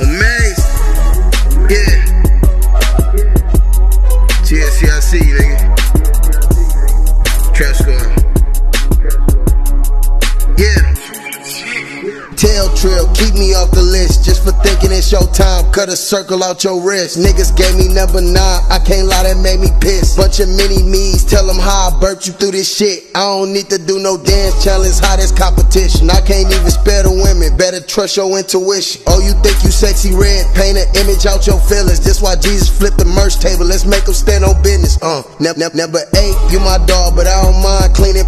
Amazed. Yeah. Keep me off the list. Just for thinking it's your time, cut a circle out your wrist. Niggas gave me number nine, I can't lie, that made me piss. Bunch of mini me's, tell them how I burped you through this shit. I don't need to do no dance challenge, how this competition. I can't even spare the women, better trust your intuition. Oh, you think you sexy red? Paint an image out your feelings. This why Jesus flipped the merch table, let's make them stand on business. Uh, number eight, you my dog, but I don't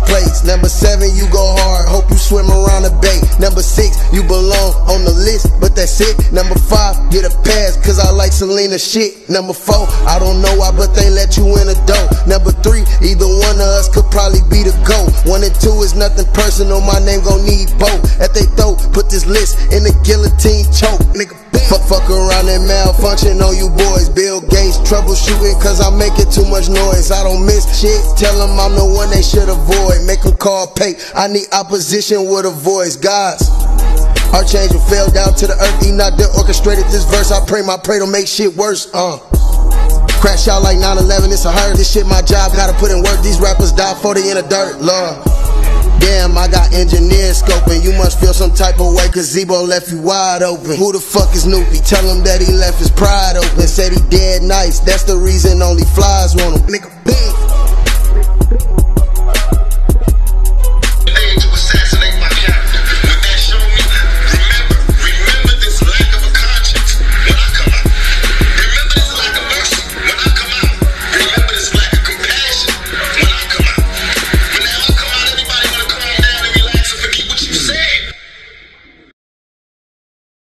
plates. Number seven, you go hard, hope you swim around the bay. Number six, you belong on the list, but that's it. Number five, get a pass, cause I like Selena shit. Number four, I don't know why, but they let you in the door. Number three, either one of us could probably be the GOAT. One and two is nothing personal, my name gon' need both. At they throat, put this list in the guillotine choke. Nigga, malfunction on you boys. Bill Gates troubleshooting cause I make it too much noise. I don't miss shit. Tell them I'm the one they should avoid. Make them call pay. I need opposition with a voice. Guys. Archangel fell down to the earth. He not done orchestrated this verse. I pray my pray to make shit worse. Uh. Crash out like 9-11, it's a hurt. This shit my job, gotta put in work. These rappers die for they in the dirt, Lord. Damn, I got engineers scoping. You must feel some type of way, cause Zebo left you wide open. Who the fuck is Noopy? Tell him that he left his pride open. Said he dead nice, that's the reason only flies want him. Nigga, boom.